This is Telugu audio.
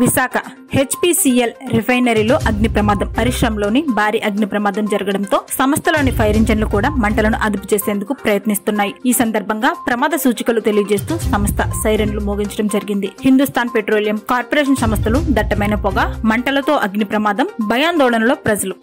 విశాఖ హెచ్పిసిఎల్ రిఫైనరీలో అగ్ని ప్రమాదం పరిశ్రమలోని భారీ అగ్ని ప్రమాదం జరగడంతో సంస్థలోని ఫైర్ ఇంజన్లు కూడా మంటలను అదుపు చేసేందుకు ప్రయత్నిస్తున్నాయి. ఈ సందర్భంగా ప్రమాద సూచికలు తెలియజేస్తూ సంస్థ సైరన్లు మోగించడం జరిగింది. హిందుస్థాన్ పెట్రోలియం కార్పొరేషన్ సంస్థలు దట్టమైన పొగ మంటలతో అగ్ని ప్రమాదం భయాందోళనలో ప్రజలు